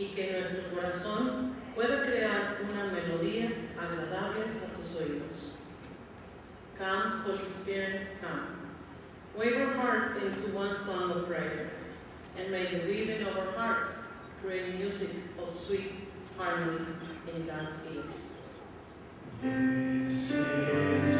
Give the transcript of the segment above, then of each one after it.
y que nuestro corazón pueda crear una melodía agradable a tus oídos. Come, Holy Spirit, come. Wave our hearts into one song of prayer, and may the weaving of our hearts create music of sweet harmony in God's ears. This is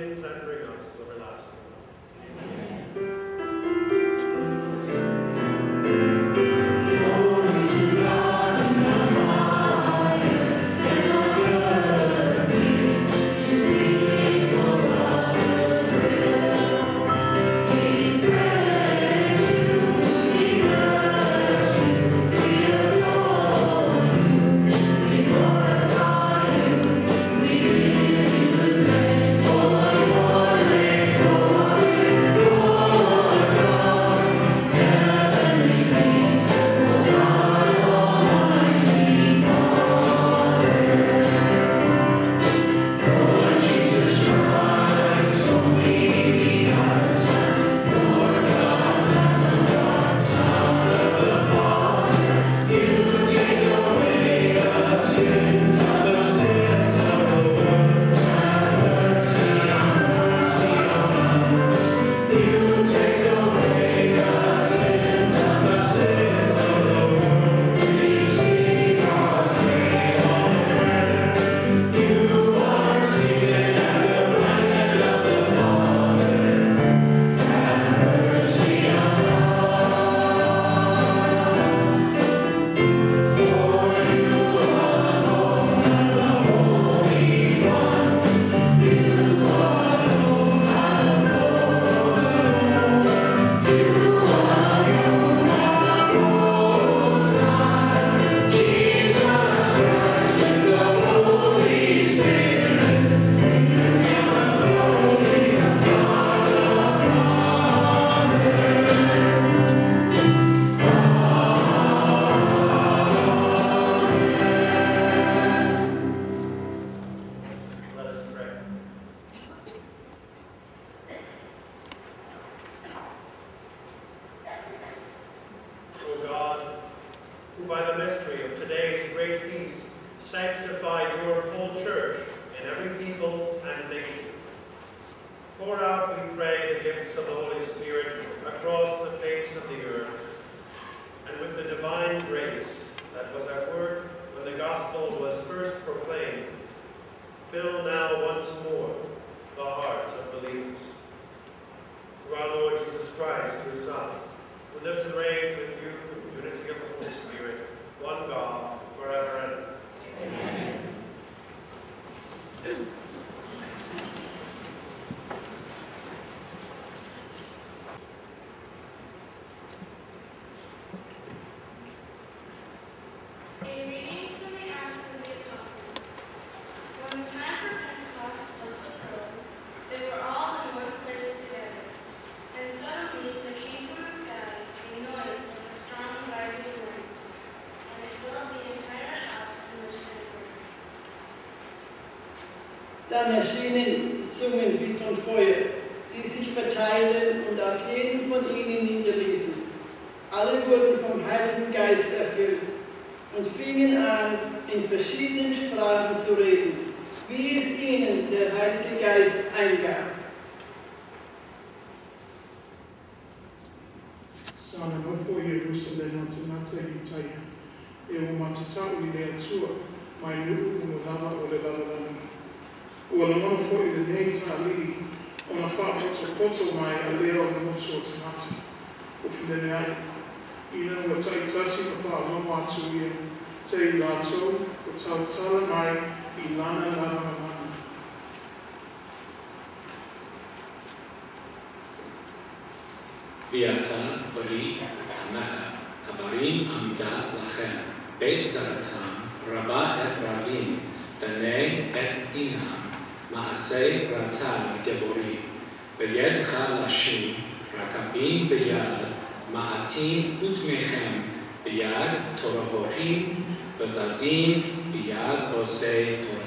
sins, and Von Feuer, die sich verteilten und auf jeden von ihnen niederließen. Alle wurden vom Heiligen Geist erfüllt und fingen an, in verschiedenen Sprachen zu reden, wie es ihnen der Heilige Geist eingab. mtoto maelewa mmoto otomati ofilene ai ina ua taʻitaʻi ma faalogo atu ia te i latou o tautala mai i lana lalagamani Viata, Bari, Hanacha, Habarim, Amida, Lachem, Beit Zaratam, Rabah et Ravim, Dane et Dinam, Maasei Rata, Geborim. בידך להשיב, רכבים ביד, מעטים ותמיכם, ביד תורהורים, וזדים ביד עושי תורתך.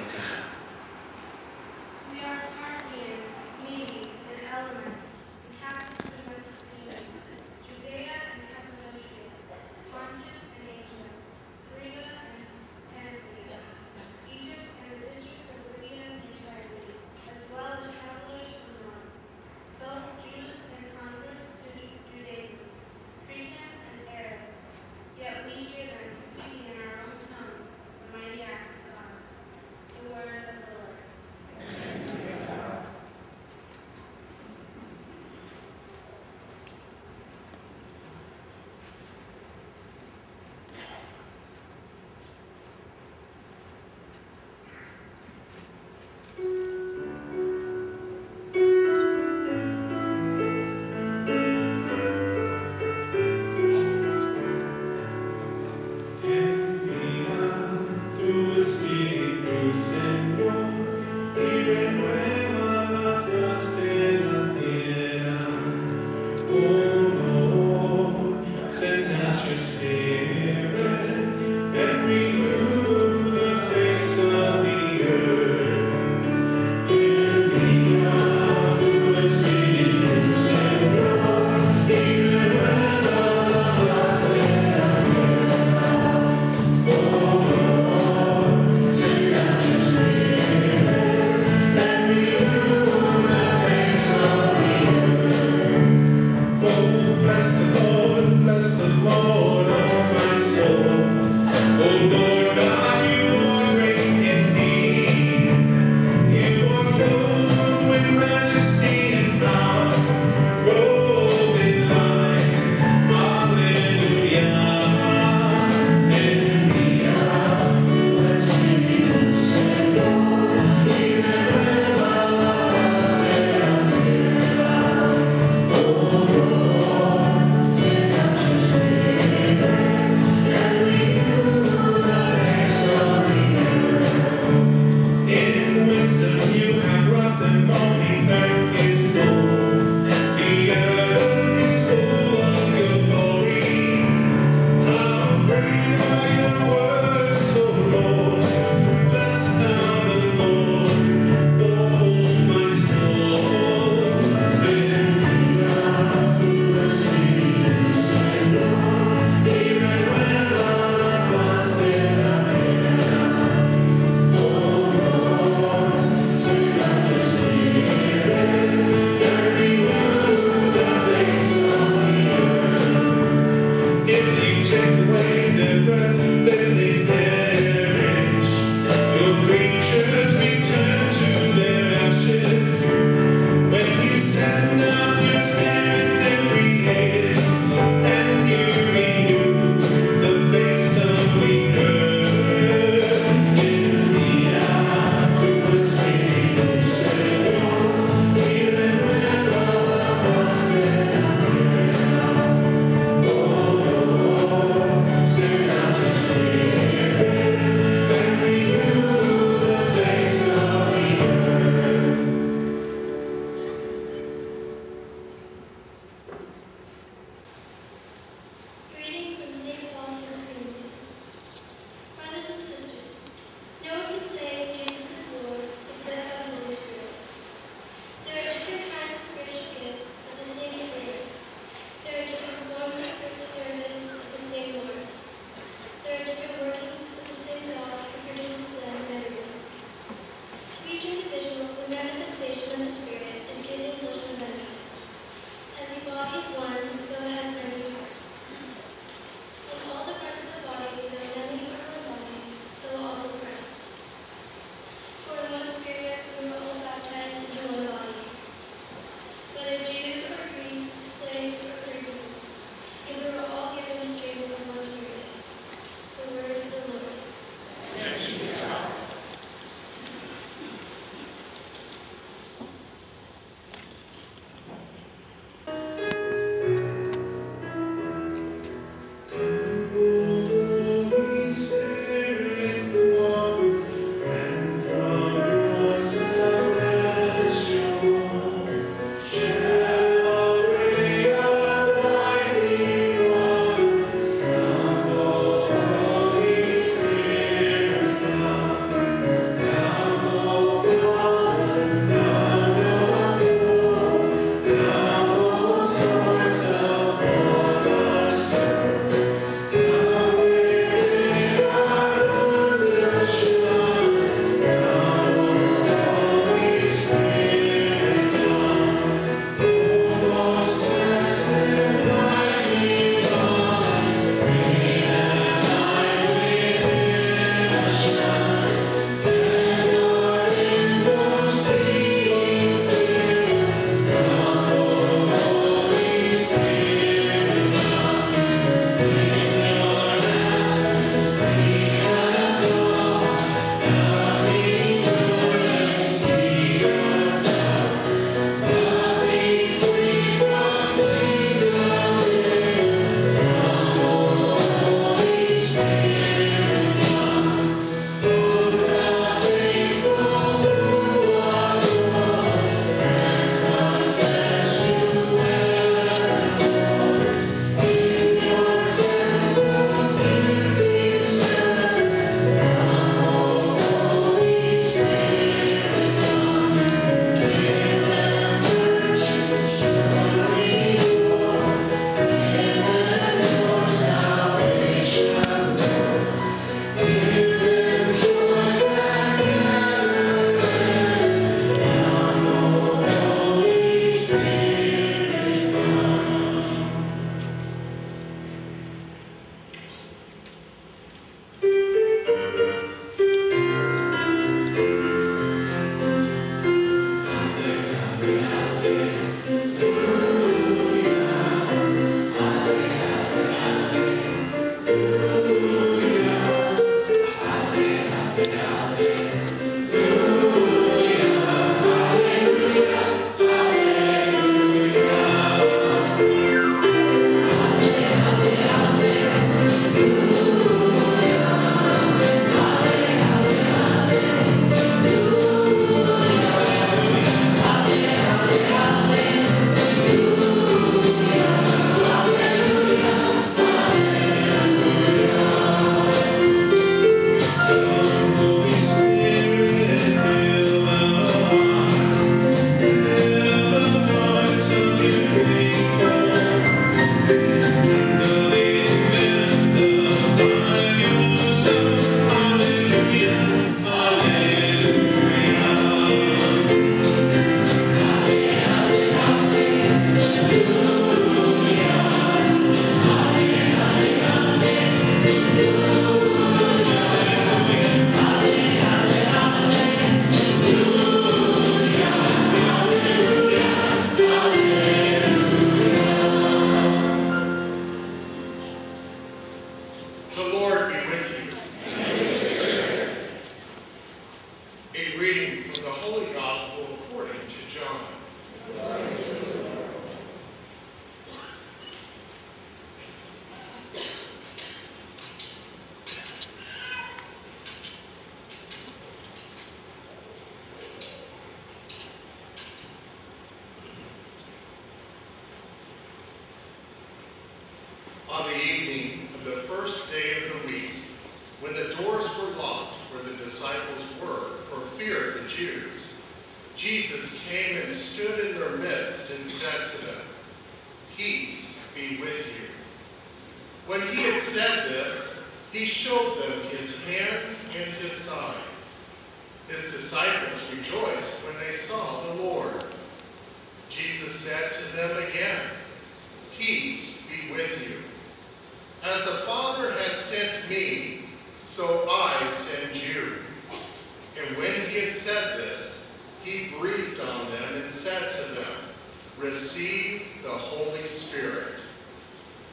receive the Holy Spirit.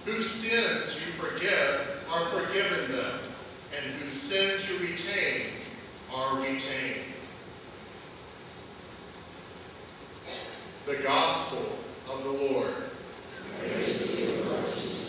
Whose sins you forgive are forgiven them, and whose sins you retain are retained. The Gospel of the Lord. Praise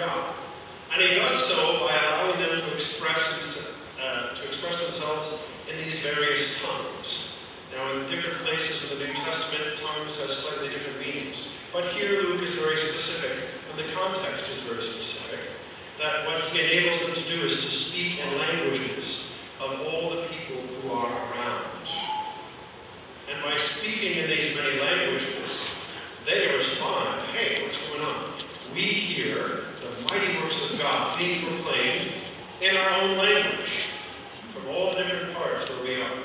God. And he does so by allowing them to express, uh, to express themselves in these various tongues. Now, in different places in the New Testament, tongues has slightly different meanings. But here, Luke is very specific, and the context is very specific. That what he enables them to do is to speak in languages of all the people who are around. And by speaking in these many languages, they respond, hey, what's going on? We hear mighty works of God being proclaimed in our own language from all different parts where we are.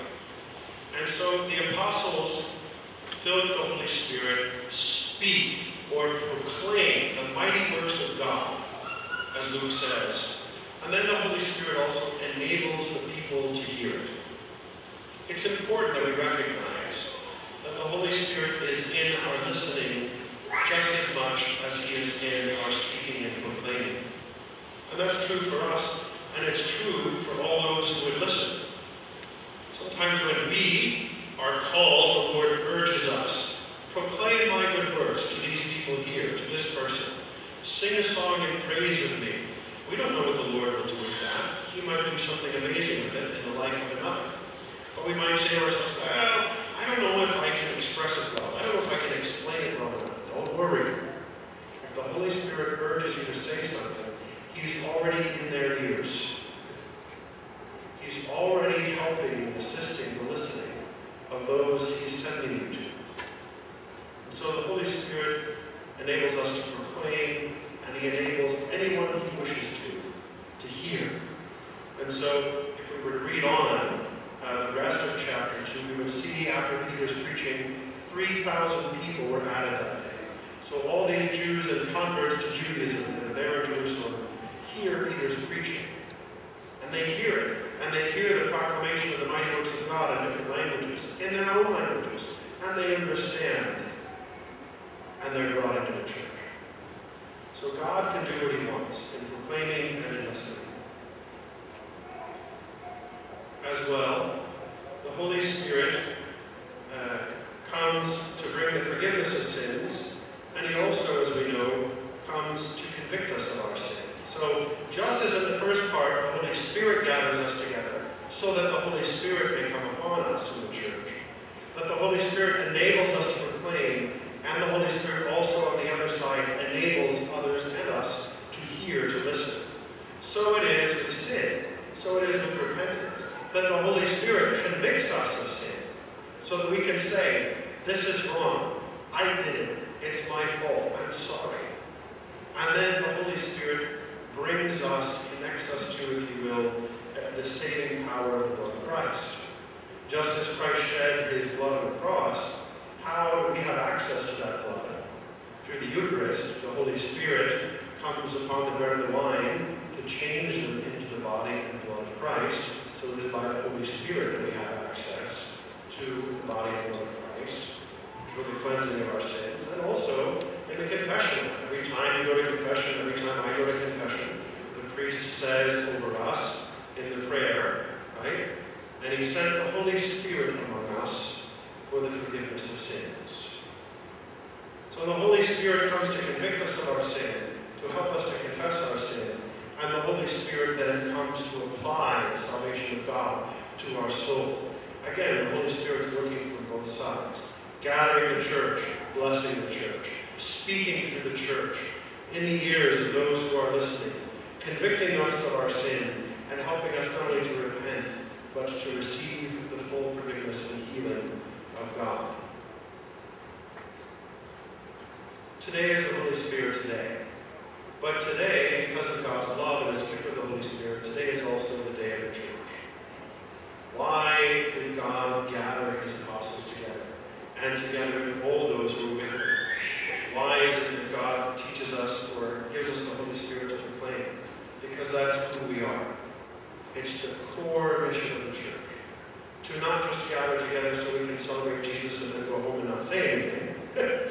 And so the apostles, filled with the Holy Spirit, speak or proclaim the mighty works of God, as Luke says. And then the Holy Spirit also enables the people to hear it. It's important that we recognize that the Holy Spirit is in our listening just as much as he is in our speaking and proclaiming. And that's true for us, and it's true for all those who would listen. Sometimes when we are called, the Lord urges us, proclaim my good works to these people here, to this person. Sing a song in praise of me. We don't know what the Lord will do with that. He might do something amazing with it in the life of another. But we might say to ourselves, well, I don't know if I can express it well. I don't know if I can explain it well enough. Don't worry. If the Holy Spirit urges you to say something, He's already in their ears. He's already helping assisting the listening of those He's sending you to. And so the Holy Spirit enables us to proclaim, and He enables anyone He wishes to, to hear. And so, if we were to read on, uh, the rest of chapter 2, we would see after Peter's preaching, 3,000 people were added that. So all these Jews and converts to Judaism that are there in Jerusalem hear Peter's preaching. And they hear it. And they hear the proclamation of the mighty works of God in different languages, in their own languages. And they understand. And they're brought into the church. So God can do what he wants in proclaiming and in listening. as well, the Holy Spirit uh, comes to bring the forgiveness of sins, and he also, as we know, comes to convict us of our sin. So, just as in the first part, the Holy Spirit gathers us together, so that the Holy Spirit may come upon us in the church, that the Holy Spirit enables us to proclaim, and the Holy Spirit also on the other side enables others and us to hear, to listen. So it is with sin. So it is with repentance that the Holy Spirit convicts us of sin so that we can say, this is wrong. I did it. It's my fault. I'm sorry. And then the Holy Spirit brings us, connects us to, if you will, uh, the saving power of the blood of Christ. Just as Christ shed his blood on the cross, how do we have access to that blood? Through the Eucharist, the Holy Spirit comes upon the bread and the wine to change them into the body and blood of Christ so it is by the Holy Spirit that we have access to the body and blood of Christ, for the cleansing of our sins, and also in the confession. Every time you go to confession, every time I go to confession, the priest says over us in the prayer, right? And he sent the Holy Spirit among us for the forgiveness of sins. So the Holy Spirit comes to convict us of our sin, to help us to confess our sin, and the Holy Spirit then comes to apply the salvation of God to our soul. Again, the Holy Spirit's working from both sides. Gathering the church, blessing the church, speaking through the church, in the ears of those who are listening, convicting us of our sin, and helping us not only to repent, but to receive the full forgiveness and healing of God. Today is the Holy Spirit's day. But today, because of God's love and his gift of the Holy Spirit, today is also the day of the church. Why did God gather his apostles together and together with all those who were with him? Why is it that God teaches us or gives us the Holy Spirit to proclaim? Because that's who we are. It's the core mission of the church. To not just gather together so we can celebrate Jesus and then go home and not say anything,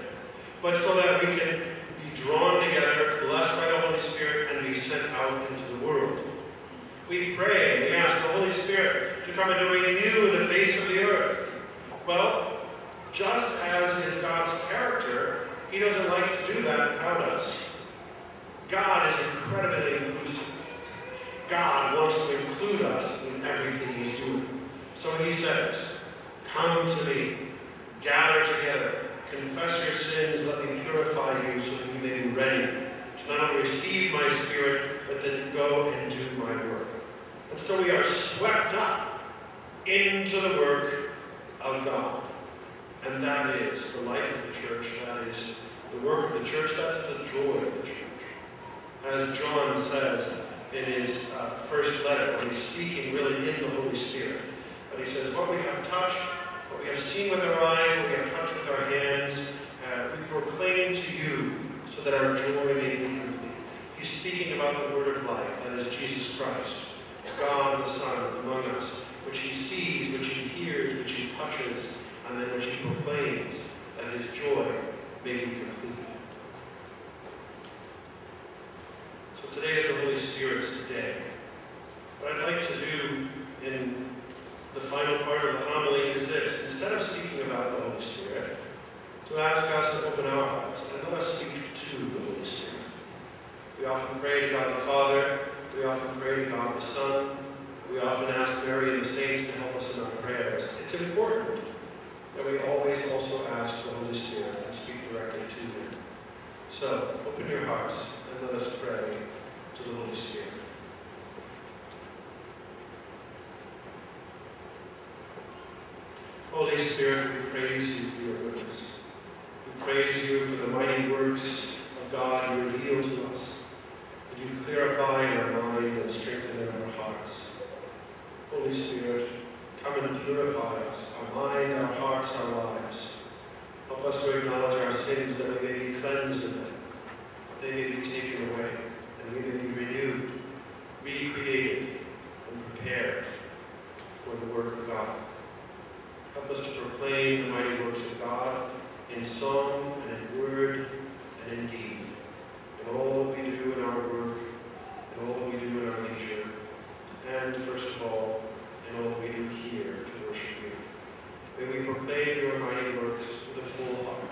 but so that we can be drawn together, blessed by the Holy Spirit, and be sent out into the world. We pray, and we ask the Holy Spirit to come and to renew the face of the earth. Well, just as is God's character, He doesn't like to do that without us. God is incredibly inclusive. God wants to include us in everything He's doing. So He says, Come to me, gather together, confess your sins, let me purify you so that you may be ready to not only receive my Spirit, but then go and do my work. And so we are swept up into the work of God. And that is the life of the church, that is the work of the church, that's the joy of the church. As John says in his uh, first letter, when he's speaking really in the Holy Spirit, but he says, What we have touched, what we have seen with our eyes, what we have touched with our hands, uh, we proclaim to you so that our joy may be complete. He's speaking about the word of life, that is Jesus Christ, God the Son among us, which he sees, which he hears, which he touches, and then which he proclaims, that his joy may be complete. So today is the Holy Spirit's day. What I'd like to do in the final part of the homily is this. Instead of speaking about the Holy Spirit, to ask us to open our hearts and let us speak to the Holy Spirit. We often pray to God the Father, we often pray to God the Son, we often ask Mary and the saints to help us in our prayers. It's important that we always also ask the Holy Spirit and speak directly to Him. So, open your hearts and let us pray to the Holy Spirit. Holy Spirit, we praise you for your goodness. We praise you for the mighty works of God you reveal to us. That you clarify in our mind and strengthen in our hearts. Holy Spirit, come and purify us, our mind, our hearts, our lives. Help us to acknowledge our sins that we may be cleansed of them, that they may be taken away, and we may be renewed, recreated, and prepared for the work of God. Help us to proclaim the mighty works of God in song and in word and in deed, in all that we do in our work, in all that we do in our leisure, and first of all, we do here to worship you. May we proclaim your mighty works with a full heart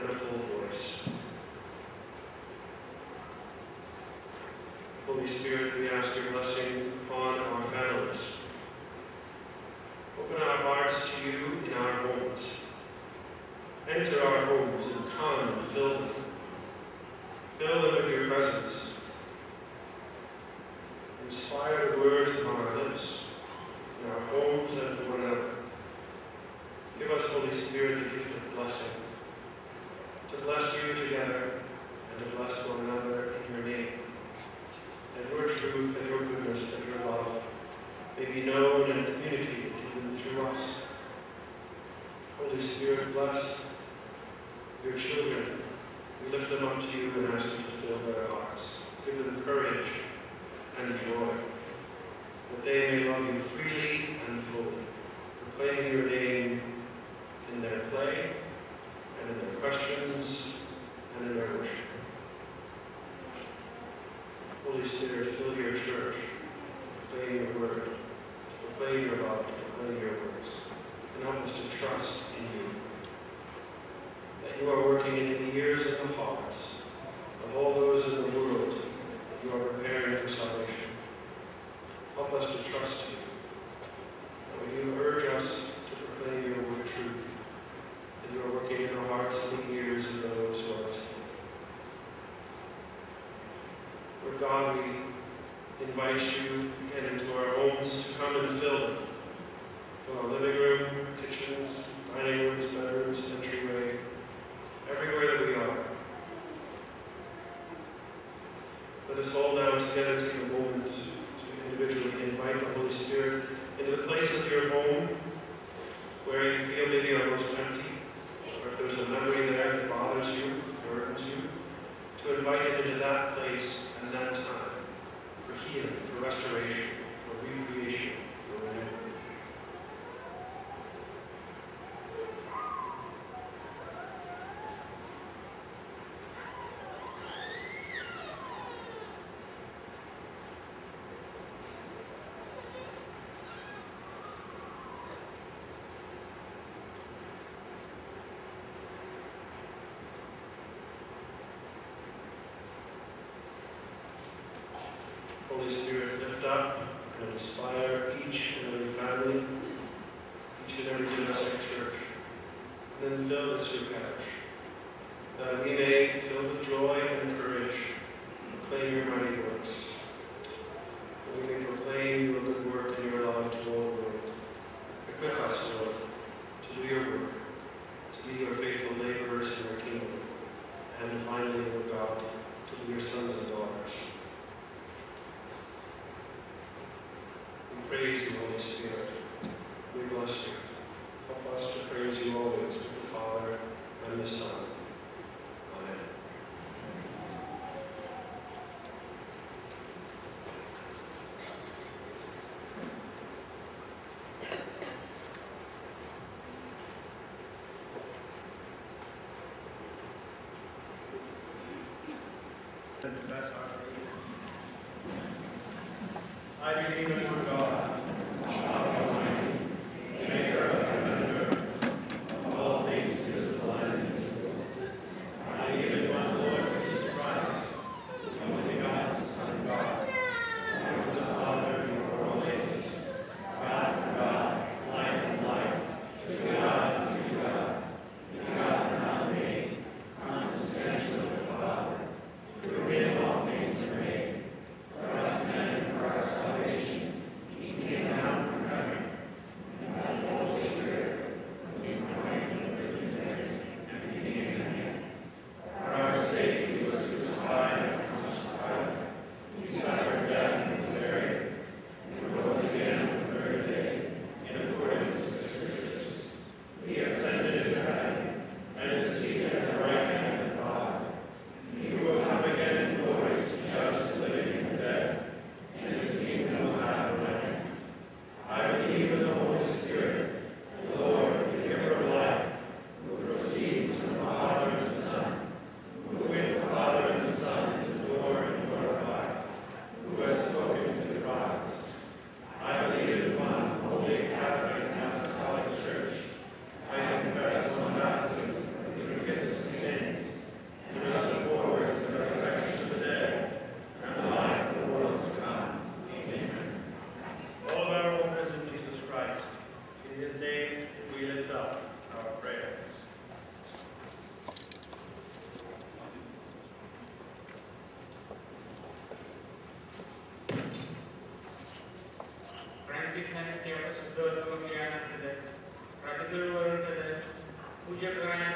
and a full voice. Holy Spirit, we ask your blessing upon our families. Open our hearts to you in our homes. Enter our homes and come and fill them. Fill them with your presence. Inspire the words of our lips in our homes and to one another. Give us, Holy Spirit, the gift of blessing, to bless you together and to bless one another in your name. That your truth and your goodness and your love may be known and communicated even through us. Holy Spirit, bless your children. We lift them up to you and ask you to fill their hearts. Give them courage and joy, that they may love you freely and fully, proclaiming your name in their play and in their questions and in their worship. Holy Spirit, fill your church, proclaim your word, proclaim your love, proclaim your works, and help us to trust in you. That you are working in the ears of the Holy Spirit lift up and inspire I believe in one God. Где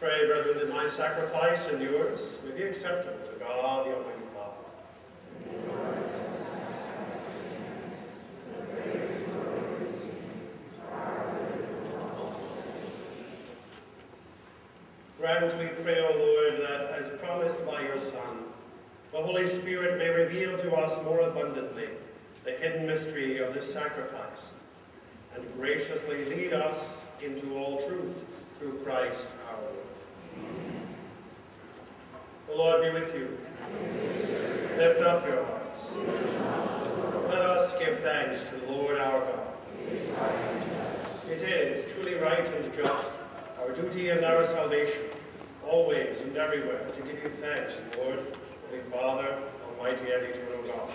Pray, brethren, that my sacrifice and yours may be acceptable to God the Almighty Father. Grant, we pray, O Lord, that as promised by your Son, the Holy Spirit may reveal to us more abundantly the hidden mystery of this sacrifice, and graciously lead us into all truth through Christ our Lord. The Lord be with you. Lift up your hearts. Let us give thanks to the Lord our God. It is truly right and just, our duty and our salvation, always and everywhere, to give you thanks, Lord, Holy Father, Almighty and Eternal God.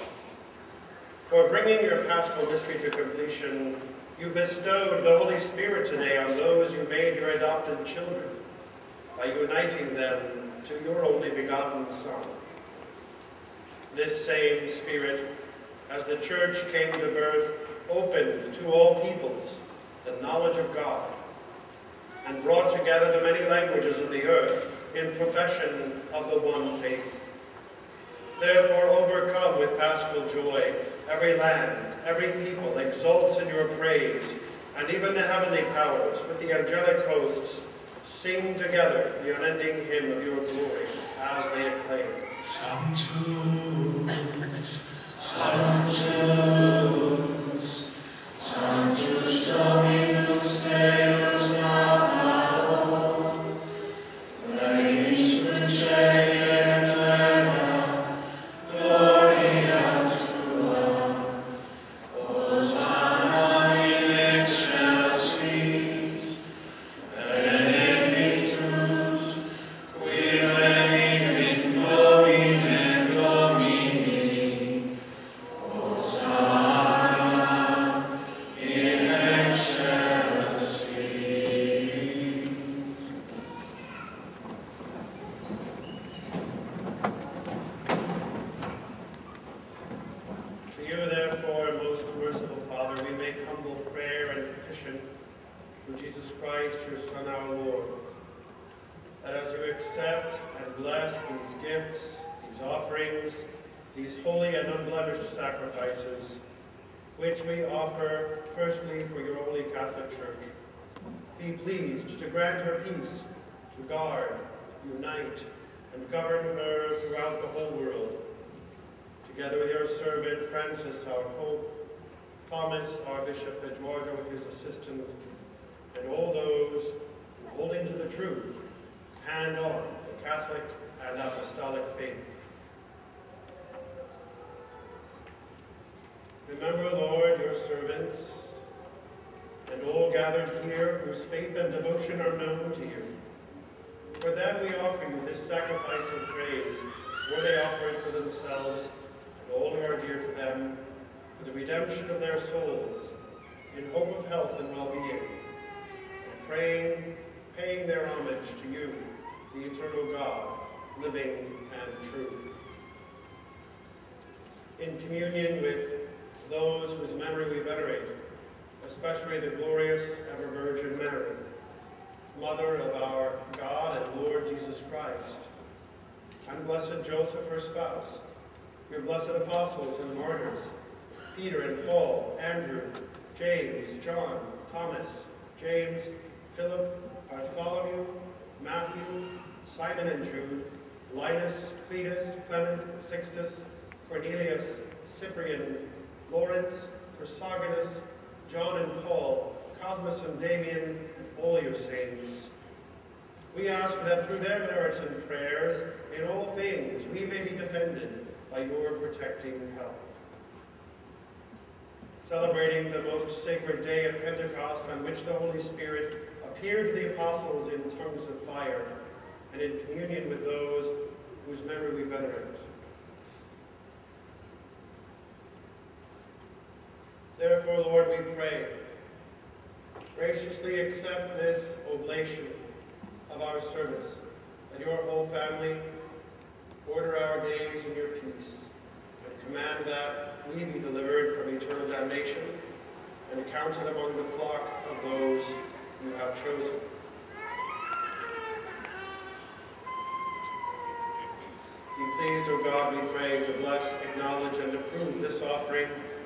For bringing your paschal mystery to completion, you bestowed the Holy Spirit today on those you made your adopted children, by uniting them to your only begotten Son. This same Spirit, as the Church came to birth, opened to all peoples the knowledge of God, and brought together the many languages of the earth in profession of the one faith. Therefore, overcome with paschal joy, every land, every people exults in your praise, and even the heavenly powers with the angelic hosts sing together the unending hymn of your glory as they acclaim. Sanctus, In communion with those whose memory we venerate, especially the glorious ever Virgin Mary, Mother of our God and Lord Jesus Christ, and blessed Joseph, her spouse, your blessed apostles and martyrs, Peter and Paul, Andrew, James, John, Thomas, James, Philip, Bartholomew, Matthew, Simon and Jude, Linus, Cletus, Clement, Sixtus, Cornelius, Cyprian, Lawrence, Chrysogonus, John and Paul, Cosmas and Damian, and all your saints. We ask that through their merits and prayers, in all things we may be defended by your protecting help. Celebrating the most sacred day of Pentecost on which the Holy Spirit appeared to the apostles in tongues of fire and in communion with those whose memory we venerate. Therefore, Lord, we pray, graciously accept this oblation of our service, that your whole family order our days in your peace, and command that we be delivered from eternal damnation, and accounted among the flock of those you have chosen. Be pleased, O God, we pray, to bless, acknowledge, and approve this offering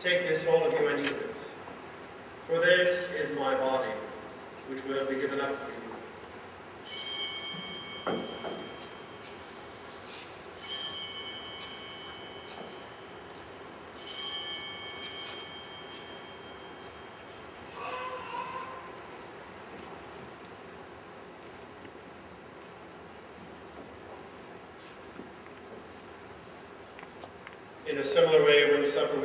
Take this, all of you, and eat it, for this is my body, which will be given up for you. In a similar way,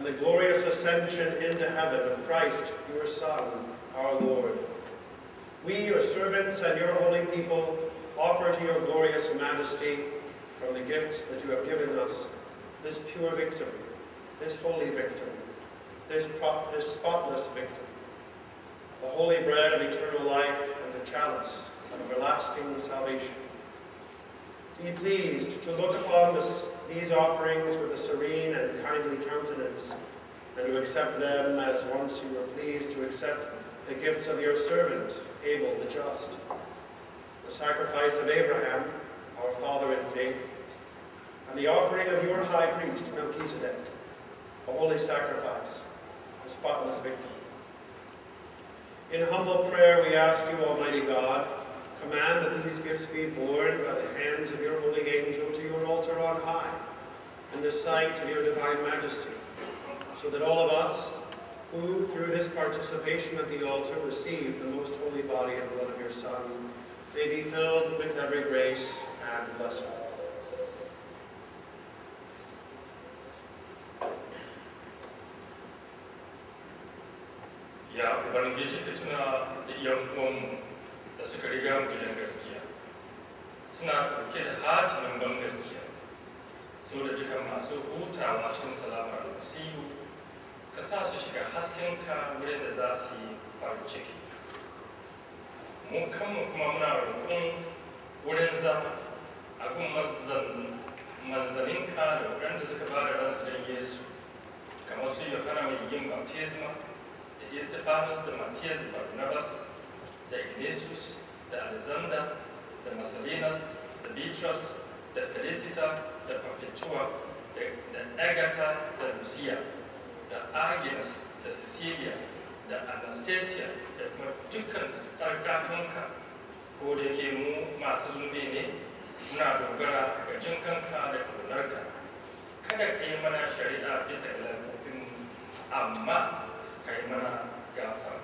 And the glorious ascension into heaven of Christ, your Son, our Lord, we, your servants and your holy people, offer to your glorious majesty, from the gifts that you have given us, this pure victim, this holy victim, this, this spotless victim, the holy bread of eternal life and the chalice of everlasting salvation. Be pleased to look upon this, these offerings with a serene and kindly countenance, and to accept them as once you were pleased to accept the gifts of your servant, Abel the just, the sacrifice of Abraham, our father in faith, and the offering of your high priest, Melchizedek, a holy sacrifice, a spotless victim. In humble prayer we ask you, Almighty God, command that these gifts be borne by the hands of your holy angel to your altar on high, in the sight of your divine majesty, so that all of us, who through this participation at the altar receive the most holy body and blood of your Son, may be filled with every grace and blessing. Ubangiji ka tuna da ‘yan uwanmu da suka riga mu gidan gaskiya, suna ɗauke da hatimin ban gaskiya, so da duka masu hutawa cikin salamar musiyu, ka sa su shiga haskenka wurin da za su yi farin ciki. Mu kanmu kuma muna roƙon wurin zama a gun manzanninka da waɗanda suka ba da ransu don Yesu, kamar su Yohana mai yin baptisma, da Estefanus, da Matthias, da Barnabas, da Ignatius, da Alexander, da Massalinas, da Bitrus, da Felicita, da Perpetua, da Agatha, da Lucia, da Agnes, da Cecilia, da Anastasia, da kuma dukkan sarkakanka, ko da mu masu zunubi ne, muna dogara ga jin kanka da ƙaunarka. Kada ka yi mana shari'a bisa ga laifofinmu, amma ka yi mana gafara.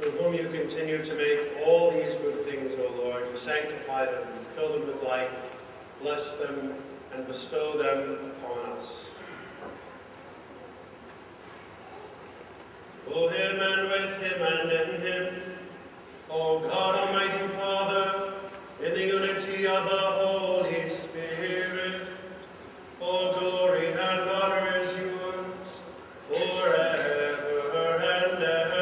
Through whom you continue to make all these good things, O Lord. You sanctify them, fill them with life, bless them, and bestow them upon us. O him and with him and in him, O God Almighty Father, in the unity of the Holy Spirit, all glory and honor is yours forever and ever.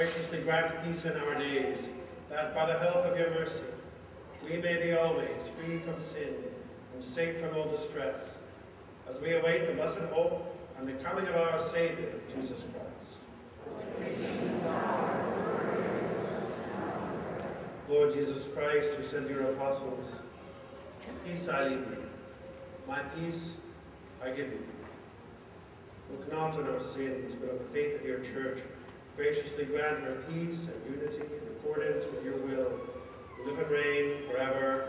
graciously grant peace in our days, that by the help of your mercy, we may be always free from sin and safe from all distress, as we await the blessed hope and the coming of our Savior, Jesus Christ. Lord Jesus Christ, who said to your apostles, Peace I leave you, my peace I give you. Look not on our sins, but on the faith of your church. Graciously grant her peace and unity in accordance with your will, live and reign forever.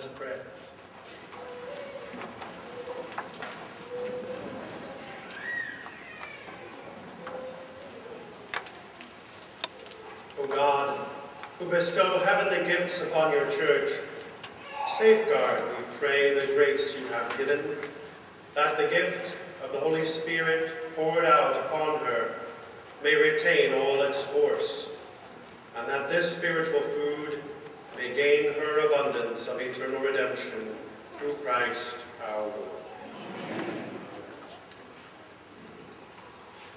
Us pray. O God, who bestow heavenly gifts upon your church, safeguard, we pray, the grace you have given, that the gift of the Holy Spirit poured out upon her may retain all its force, and that this spiritual food may gain her abundance of eternal redemption through Christ our Lord.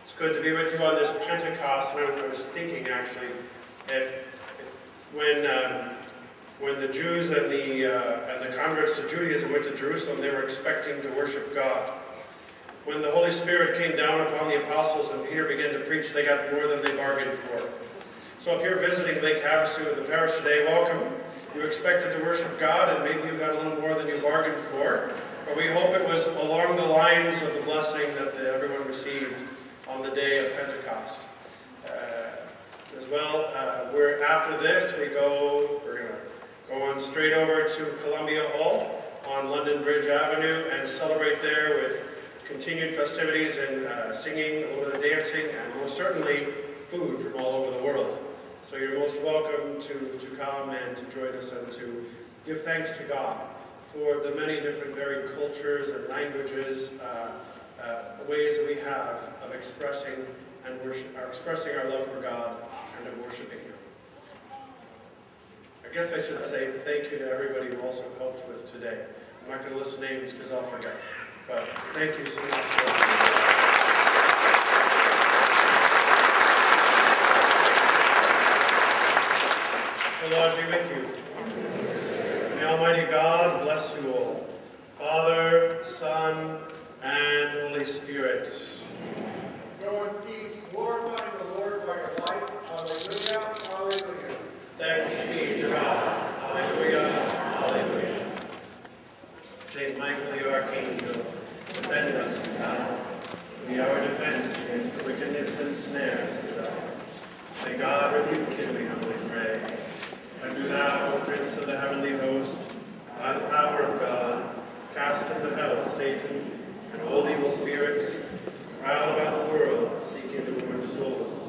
It's good to be with you on this Pentecost, and I was thinking actually, if, if when um, when the Jews and the uh, and the converts to Judaism went to Jerusalem, they were expecting to worship God. When the Holy Spirit came down upon the apostles and Peter began to preach, they got more than they bargained for. So if you're visiting Lake Havasu in the parish today, welcome. You expected to worship God, and maybe you got a little more than you bargained for. But we hope it was along the lines of the blessing that the, everyone received on the day of Pentecost. Uh, as well, uh, we're after this, we go. We're gonna go on straight over to Columbia Hall on London Bridge Avenue and celebrate there with continued festivities and uh, singing, a little bit of dancing, and most certainly food from all over the world. So you're most welcome to, to come and to join us and to give thanks to God for the many different varied cultures and languages, uh, uh, ways that we have of expressing and worship, or expressing our love for God and of worshiping Him. I guess I should say thank you to everybody who also helped with today. I'm not going to list names because I'll forget. But thank you so much. The Lord be with you. May Almighty God bless you all. Father, Son, and Holy Spirit. Go in peace, glorifying the Lord by your life. Hallelujah, hallelujah. Thanks be to God. Hallelujah, hallelujah. Saint Michael the Archangel, defend us battle. Be our defense against the wickedness and snares of the devil. May God rebuke him, we humbly pray. And do now, O Prince of the heavenly host, by the power of God, cast into hell Satan and all evil spirits, prowl about the world, seeking the ruined souls.